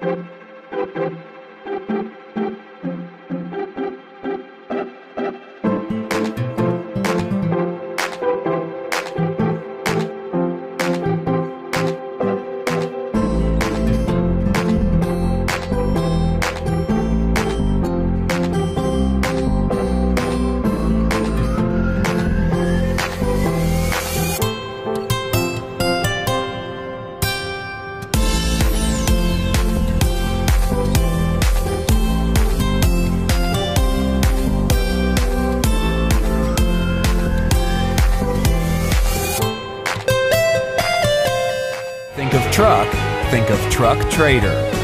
Think of truck, think of Truck Trader.